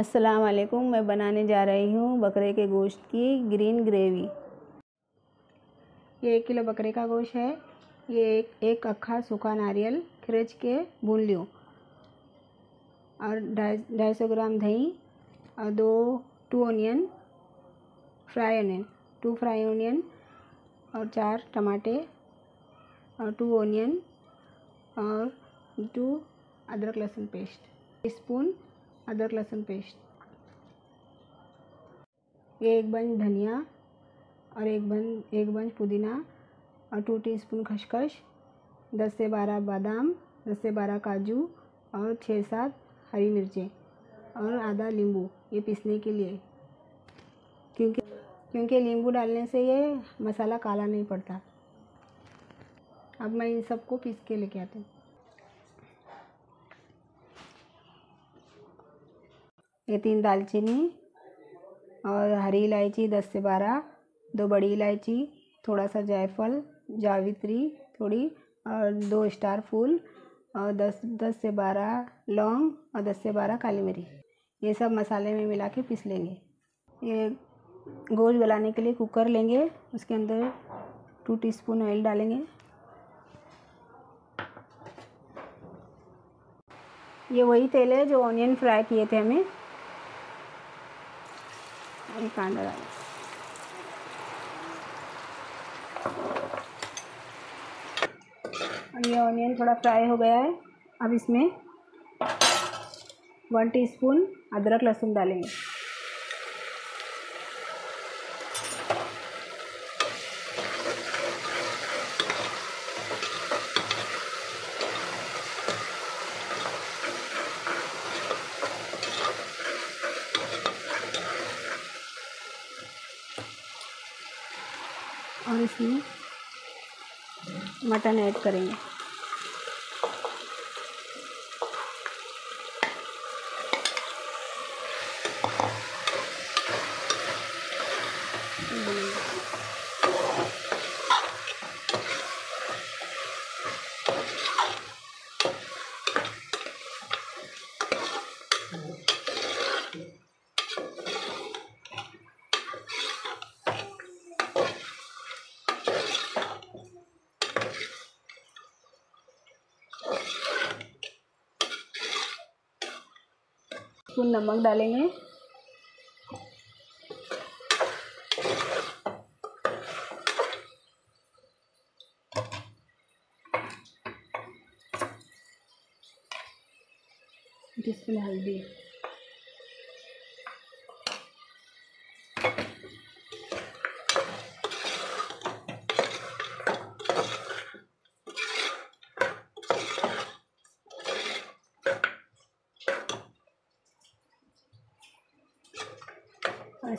अस्सलाम वालेकुम मैं बनाने जा रही हूँ बकरे के गोश्त की ग्रीन ग्रेवी। ये एक किलो बकरे का गोश्त है। ये एक एक अक्खा सूखा नारियल, खिरच के भून लियो। और ढाई ढाई सौ ग्राम दही और दो two onion fry onion two fry onion और चार टमाटे और टू ऑनियन और टू अदरक लहसुन पेस्ट। स्पून अदरक लहसुन पेस्ट। ये एक बंच धनिया और एक बंच एक बंच पुदीना और टू टीस्पून खसखस दस से बारह बादाम, दस से बारह काजू और छः सात हरी मिर्चें और आधा नींबू ये पीसने के लिए। क्योंकि क्योंकि नींबू डालने से ये मसाला काला नहीं पड़ता। अब मैं इन सबको पीस के लेके आती हूँ। ये तीन दालचीनी और हरी इलायची दस से बारह, दो बड़ी इलायची, थोड़ा सा जायफल, जावित्री थोड़ी और दो स्टार फूल और दस दस से बारह लौंग और दस से बारह काली मिरी। ये सब मसाले में मिला के पीस लेंगे। ये गोश्त गलाने के लिए कुकर लेंगे, उसके अंदर टू टीस्पून ऑयल डालेंगे। ये वही तेल है जो ऑनियन फ्राई किए थे हमें। ये कांदा डाल ये ऑनियन थोड़ा फ्राई हो गया है। अब इसमें वन टीस्पून अदरक लहसुन डालेंगे। और इसमें मटन ऐड करेंगे। स्पून नमक डालेंगे। जिसमें हल्दी।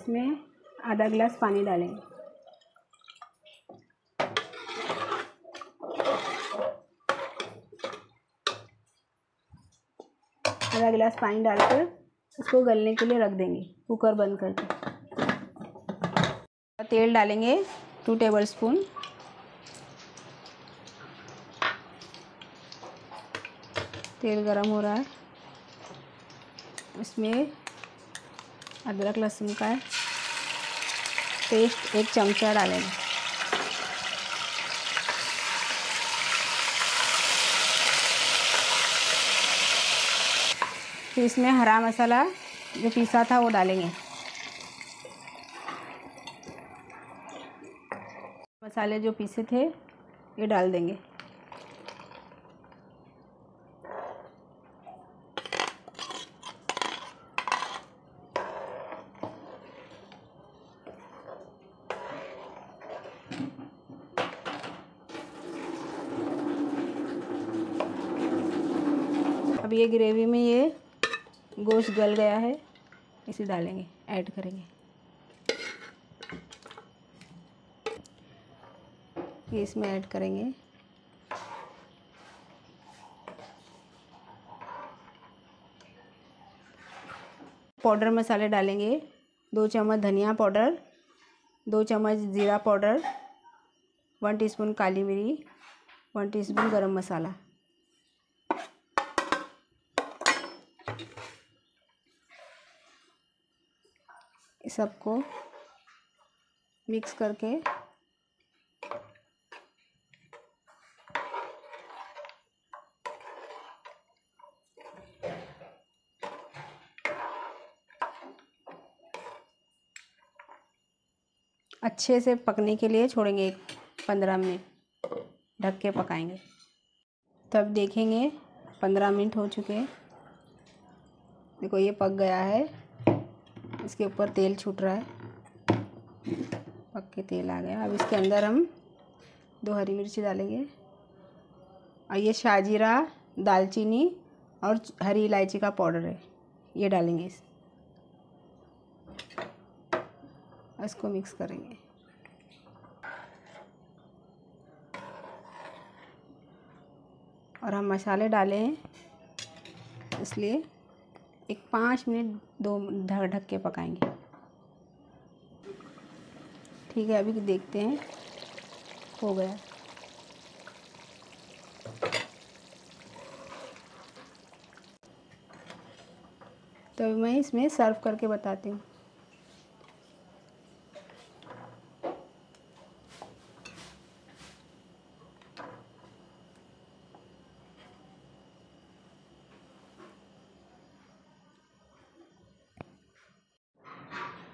इसमें आधा गिलास पानी डालेंगे। आधा गिलास पानी डालकर इसको गलने के लिए रख देंगे, कुकर बंद करके। तेल डालेंगे टू टेबल स्पून तेल गरम हो रहा है। इसमें अदरक लहसुन का पेस्ट एक चमचा डालेंगे। फिर इसमें हरा मसाला जो पीसा था वो डालेंगे। मसाले जो पीसे थे, ये डाल देंगे। अब ये ग्रेवी में ये गोश्त गल गया है। इसे डालेंगे ऐड करेंगे। ये इसमें ऐड करेंगे। पाउडर मसाले डालेंगे। दो चम्मच धनिया पाउडर दो चम्मच ज़ीरा पाउडर वन टीस्पून काली मिरी वन टीस्पून गरम मसाला। सबको मिक्स करके। अच्छे से पकने के लिए छोड़ेंगे एक पंद्रह मिनट। ढक के पकाएँगे। तब देखेंगे पंद्रह मिनट हो चुके हैं। देखो, ये पक गया है। इसके ऊपर तेल छूट रहा है। पक के तेल आ गया। अब इसके अंदर हम दो हरी मिर्ची डालेंगे। और ये शाजीरा, दालचीनी और हरी इलायची का पाउडर है। ये डालेंगे इस। इसको मिक्स करेंगे। और हम मसाले डाले हैं इसलिए एक पाँच मिनट दो ढक ढक के पकाएँगे। ठीक है, अभी देखते हैं, हो गया। तो मैं इसमें सर्व करके बताती हूँ।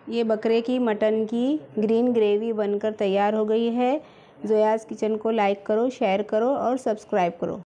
ये बकरे की मटन की ग्रीन ग्रेवी बनकर तैयार हो गई है। जोयास किचन को लाइक करो, शेयर करो और सब्सक्राइब करो।